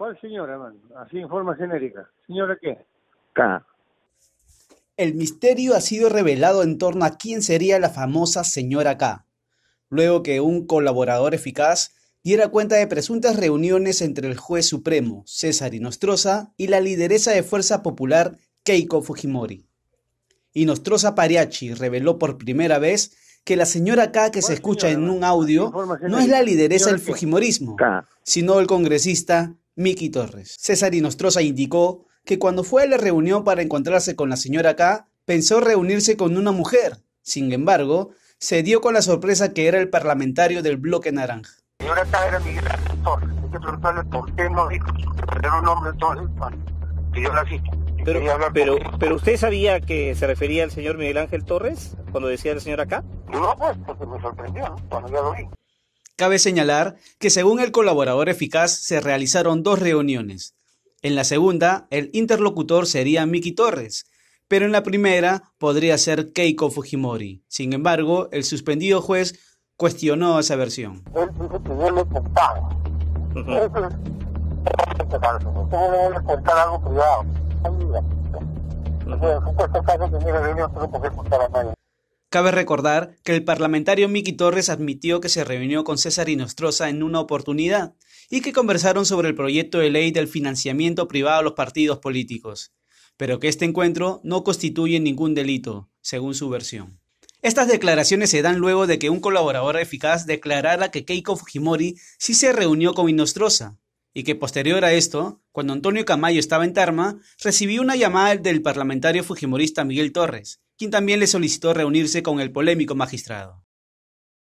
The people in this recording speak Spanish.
¿Cuál señora, hermano? Así en forma genérica. ¿Señora qué? K. El misterio ha sido revelado en torno a quién sería la famosa señora K, luego que un colaborador eficaz diera cuenta de presuntas reuniones entre el juez supremo, César Inostroza, y la lideresa de Fuerza Popular, Keiko Fujimori. Inostroza Pariachi reveló por primera vez que la señora K que se escucha en un audio no es la lideresa del Fujimorismo, K. sino el congresista Miki Torres. César Inostroza indicó que cuando fue a la reunión para encontrarse con la señora K, pensó reunirse con una mujer. Sin embargo, se dio con la sorpresa que era el parlamentario del bloque naranja. señora K era Miguel Ángel Torres. Hay que preguntarle por qué no dijo verdadero nombre entonces para que yo la cita. Y Pero, pero, usted sabía que se refería al señor Miguel Ángel Torres cuando decía la señora acá. No, pues, porque me sorprendió, ¿no? Cuando ya lo vi. Cabe señalar que según el colaborador eficaz se realizaron dos reuniones. En la segunda, el interlocutor sería Miki Torres, pero en la primera podría ser Keiko Fujimori. Sin embargo, el suspendido juez cuestionó esa versión. Él dice que yo le contaba. Ujú. Eso es totalmente falso. Usted no le debe contar algo privado. Amiga. O sea, en supuesto caso que mira reunión, no puede contar a nadie. Cabe recordar que el parlamentario Miki Torres admitió que se reunió con César Inostroza en una oportunidad y que conversaron sobre el proyecto de ley del financiamiento privado a los partidos políticos, pero que este encuentro no constituye ningún delito, según su versión. Estas declaraciones se dan luego de que un colaborador eficaz declarara que Keiko Fujimori sí se reunió con Inostroza, y que posterior a esto, cuando Antonio Camayo estaba en Tarma, recibió una llamada del parlamentario fujimorista Miguel Torres, quien también le solicitó reunirse con el polémico magistrado.